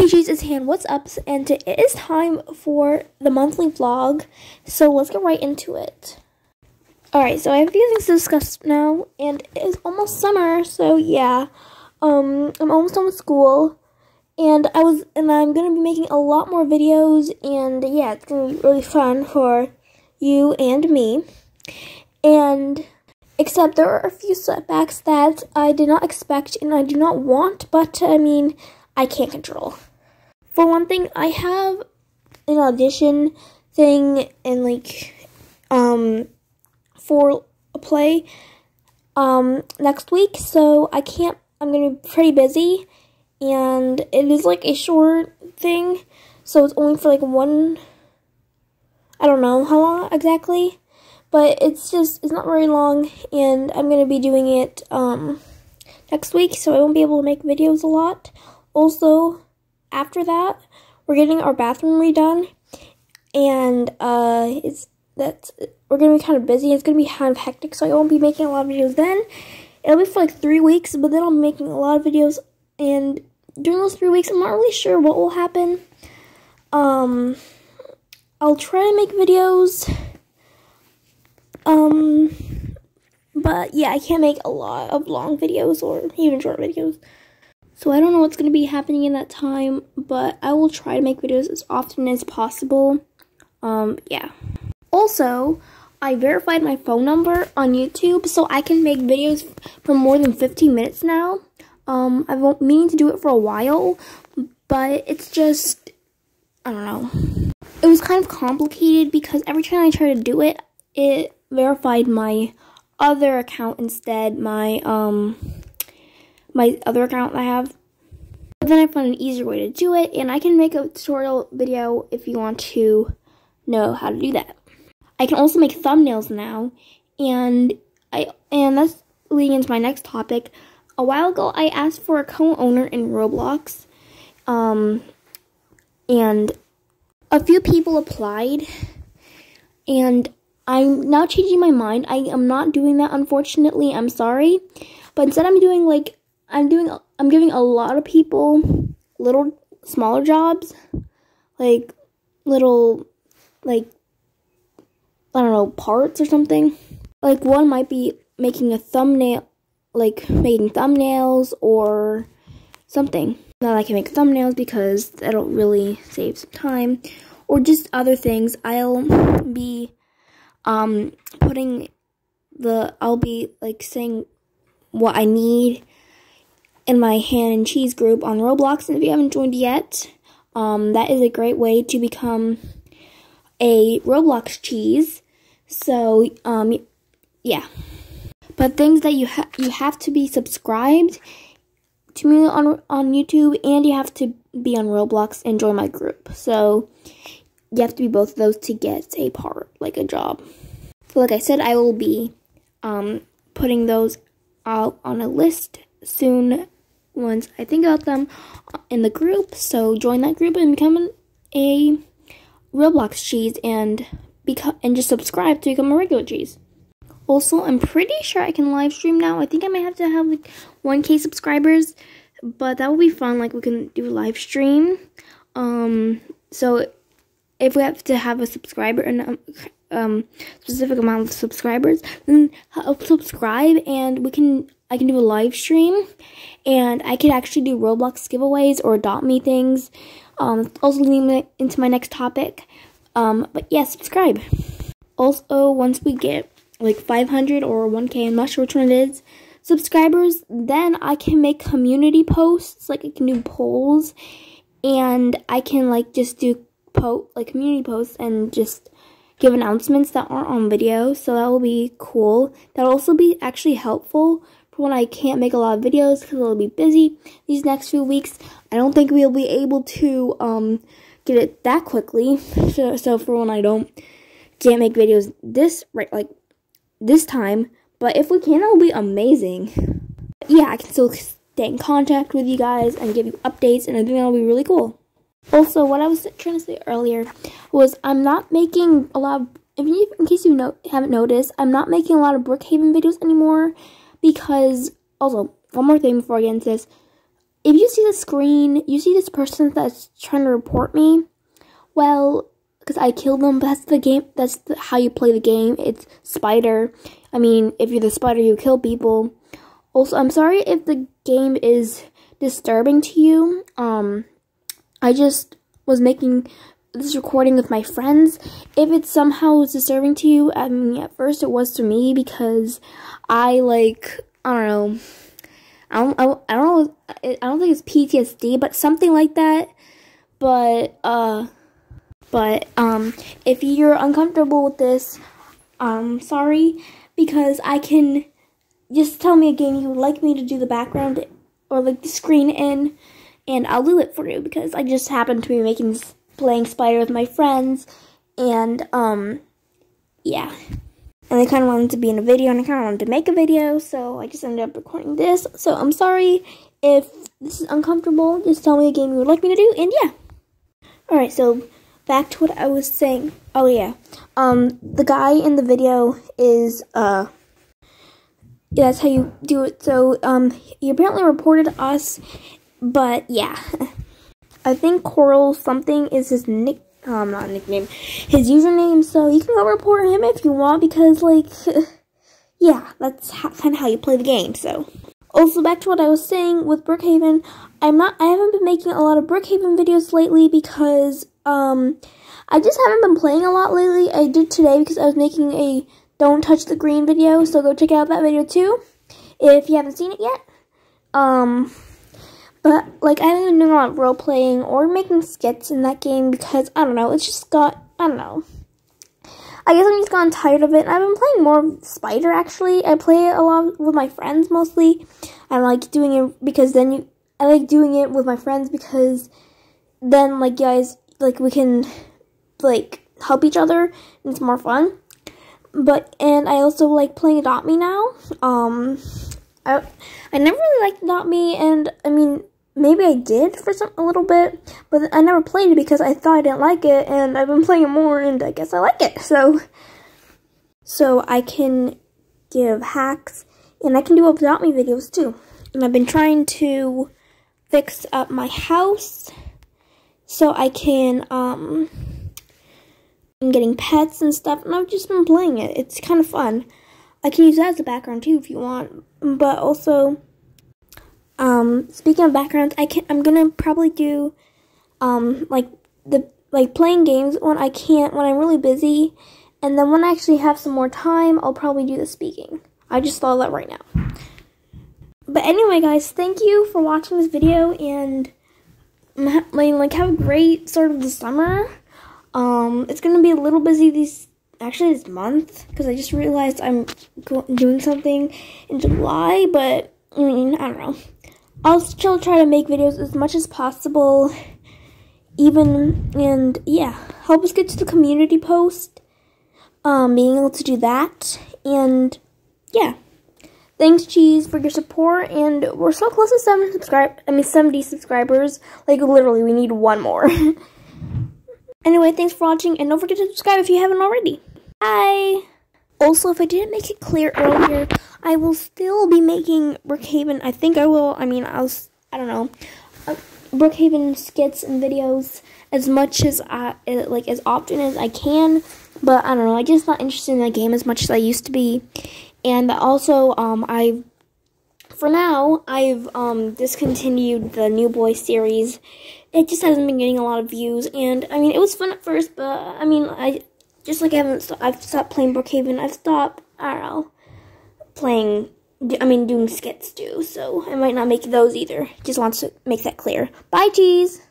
Hey Jesus Hand, what's up? And it is time for the monthly vlog, so let's get right into it. Alright, so I have a few things to discuss now, and it is almost summer, so yeah. Um, I'm almost done with school, and I was, and I'm gonna be making a lot more videos, and yeah, it's gonna be really fun for you and me. And, except there are a few setbacks that I did not expect and I do not want, but I mean, I can't control. For one thing, I have an audition thing and like um for a play um next week, so I can't I'm gonna be pretty busy and it is like a short thing, so it's only for like one I don't know how long exactly, but it's just it's not very long and I'm gonna be doing it um next week, so I won't be able to make videos a lot. Also, after that, we're getting our bathroom redone, and uh, it's that's we're gonna be kind of busy. It's gonna be kind of hectic, so I won't be making a lot of videos then. It'll be for like three weeks, but then I'm making a lot of videos, and during those three weeks, I'm not really sure what will happen. Um, I'll try to make videos. Um, but yeah, I can't make a lot of long videos or even short videos. So I don't know what's going to be happening in that time, but I will try to make videos as often as possible. Um, yeah. Also, I verified my phone number on YouTube, so I can make videos for more than 15 minutes now. Um, I've been meaning to do it for a while, but it's just, I don't know. It was kind of complicated because every time I tried to do it, it verified my other account instead, my, um, my other account I have. But then I found an easier way to do it, and I can make a tutorial video if you want to know how to do that. I can also make thumbnails now, and I and that's leading into my next topic. A while ago, I asked for a co-owner in Roblox, um, and a few people applied, and I'm now changing my mind. I am not doing that, unfortunately. I'm sorry, but instead, I'm doing like I'm doing I'm giving a lot of people little smaller jobs like little like I don't know parts or something. Like one might be making a thumbnail like making thumbnails or something. Not I can make thumbnails because that'll really save some time or just other things. I'll be um putting the I'll be like saying what I need in my Han N Cheese group on Roblox. And if you haven't joined yet, um, that is a great way to become a Roblox cheese. So, um, yeah. But things that you have you have to be subscribed to me on on YouTube, and you have to be on Roblox and join my group. So you have to be both of those to get a part, like a job. So, like I said, I will be um, putting those out on a list soon once I think about them in the group. So join that group and become a Roblox cheese and become and just subscribe to become a regular cheese. Also, I'm pretty sure I can live stream now. I think I might have to have like 1k subscribers, but that will be fun. Like we can do a live stream. Um, so if we have to have a subscriber and um, um specific amount of subscribers, then help subscribe and we can I can do a live stream and I could actually do Roblox giveaways or adopt me things. Um, also leading into my next topic. Um, but yeah, subscribe. Also, once we get like 500 or 1k, I'm not sure which one it is, subscribers, then I can make community posts, like I can do polls, and I can like just do po like community posts and just give announcements that aren't on video, so that will be cool. That'll also be actually helpful when I can't make a lot of videos because I'll be busy these next few weeks. I don't think we'll be able to um, get it that quickly. So, so for when I don't can't make videos this right like this time, but if we can, it'll be amazing. Yeah, I can still stay in contact with you guys and give you updates, and I think that'll be really cool. Also, what I was trying to say earlier was I'm not making a lot of, in case you know, haven't noticed, I'm not making a lot of Brookhaven videos anymore because also one more thing before I get into this, if you see the screen, you see this person that's trying to report me. Well, because I killed them. but That's the game. That's the, how you play the game. It's spider. I mean, if you're the spider, you kill people. Also, I'm sorry if the game is disturbing to you. Um, I just was making this recording with my friends. If it somehow was disturbing to you, I mean, at first it was to me because I like I don't know. I don't, I don't know. I don't think it's PTSD, but something like that. But uh, but um, if you're uncomfortable with this, um, sorry because I can just tell me again you would like me to do the background or like the screen in, and I'll do it for you because I just happen to be making playing Spider with my friends, and um, yeah. And I kind of wanted to be in a video, and I kind of wanted to make a video, so I just ended up recording this. So I'm sorry if this is uncomfortable. Just tell me a game you would like me to do, and yeah. Alright, so back to what I was saying. Oh yeah, um, the guy in the video is uh, yeah, that's how you do it. So um, he apparently reported us, but yeah, I think Coral something is his nick. Um, not nickname, his username. So you can go report him if you want because like, yeah, that's kind of how you play the game. So. Also, back to what I was saying with Brookhaven, I'm not, I haven't been making a lot of Brookhaven videos lately because, um, I just haven't been playing a lot lately. I did today because I was making a don't touch the green video, so go check out that video too, if you haven't seen it yet. Um, but, like, I haven't been doing a lot of role-playing or making skits in that game because, I don't know, it's just got, I don't know. I guess I'm just gotten tired of it. I've been playing more Spider, actually. I play it a lot with my friends, mostly. I like doing it because then you, I like doing it with my friends because then, like, guys, like, we can like help each other and it's more fun. But and I also like playing Adopt Me now. Um I I never really liked Adopt Me and I mean maybe I did for some a little bit, but I never played it because I thought I didn't like it and I've been playing it more and I guess I like it. So so I can give hacks and I can do Adopt Me videos too. And I've been trying to fix up my house so I can um I'm getting pets and stuff, and I've just been playing it. It's kind of fun. I can use that as a background too if you want. But also, um, speaking of backgrounds, I can I'm gonna probably do, um, like the like playing games when I can't when I'm really busy, and then when I actually have some more time, I'll probably do the speaking. I just thought of that right now. But anyway, guys, thank you for watching this video, and like have a great start of the summer. Um, it's gonna be a little busy these actually this month because I just realized I'm doing something in July, but I mean I don't know. I'll still try to make videos as much as possible, even and yeah, help us get to the community post. Um, being able to do that and yeah. Thanks, Cheese, for your support, and we're so close to 7 subscribe. I mean, 70 subscribers. Like, literally, we need one more. Anyway, thanks for watching, and don't forget to subscribe if you haven't already. Bye! Also, if I didn't make it clear earlier, I will still be making Brookhaven. I think I will. I mean, I'll, I don't know. Uh, Brookhaven skits and videos as much as I, uh, like, as often as I can. But, I don't know, I'm just not interested in that game as much as I used to be. And also, um, I've for now, I've um, discontinued the New Boy series. It just hasn't been getting a lot of views, and I mean, it was fun at first, but I mean, I just like I haven't, st I've stopped playing Brookhaven. I've stopped, I don't know, playing. I mean, doing skits too, so I might not make those either. Just want to make that clear. Bye, cheese.